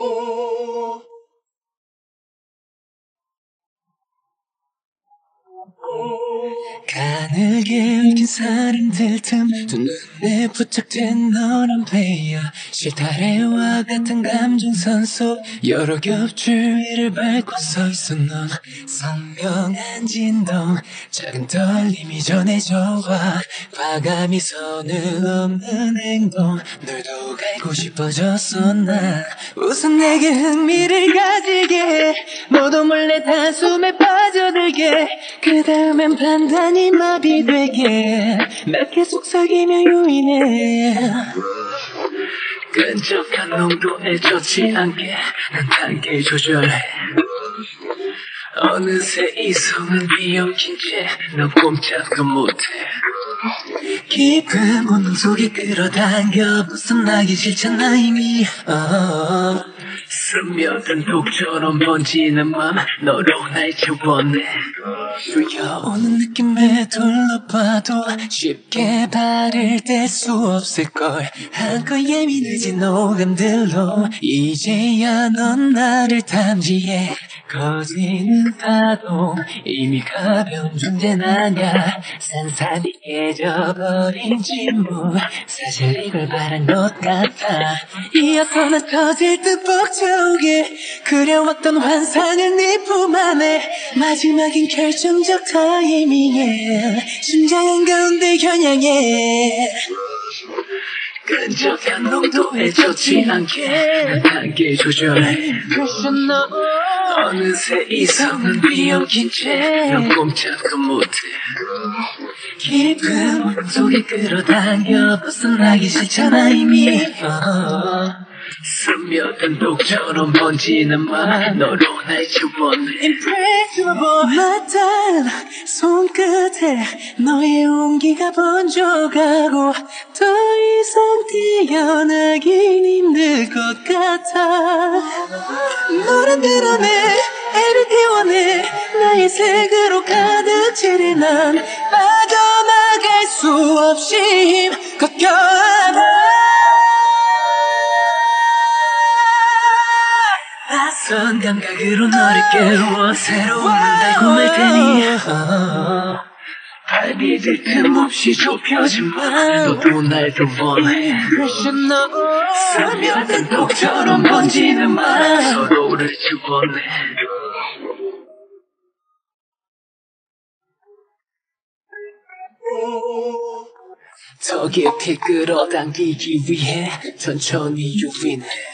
Oh. 가늘게 얽힌 사람들 틈두 눈에 부착된 너란 플레이어 실타래와 같은 감정선 속 여러 겹줄 위를 밟고 서 있어 넌 선명한 진동 작은 떨림이 전해져와 과감히 선을 넘는 행동 널도 갈고 싶어졌어 난 우선 내게 흥미를 가지게 모두 몰래 단숨에 빠져들게 그 다음엔 판단이 마비되게 나 계속 사귀며 유인해. 끈적한 농도에 젖지 않게 난 단계 조절해. 어느새 이성은 비엉킨 채넌 꼼짝도 못해. 깊은 본능 속에 끌어당겨 벗어나기 싫잖아 이미. 어, 스며든 독처럼 번지는 맘 너로 날 채워내 쏘여오는 느낌에 둘러봐도 쉽게 발을 뗄 수 없을걸. 한껏 예민해진 오감들로 이제야 넌 나를 탐지해. 거지는 파도 이미 가벼운 존재는 아냐 산산이 깨져버린 침묵 사실 이걸 바란 것 같아. 이어서 난 터질 듯 벅차오게 그려왔던 환상을 네품 안에 마지막인 결정 적 타이밍에 심장 한가운데 겨냥해. 끈적한 농도에 젖지 않게. 난 단계 조절해. 어느새 이성은 비엉킨 채넌 꼼짝도 못해. 깊은 물 속에 끌어당겨. 벗어나기 싫잖아 이미. 어. 스며든 독처럼 번지는 말 너로 날 채워내 Impressible 맞단 손끝에 너의 온기가 번져가고 더 이상 뛰어나긴 힘들 것 같아. 너란 드러내 애를 태워내 나의 색으로 가득 채를 난 빠져나갈 수 없이 힘껏겨 낯선 감각으로 너를 깨워 새로운 달콤할 테니? 어, 발디딜 틈 없이 좁혀지만 너도 날도 원해. 스며든 독처럼 번지는 말. 서로를 지워내. 더 깊이 끌어당기기 위해 천천히 유인해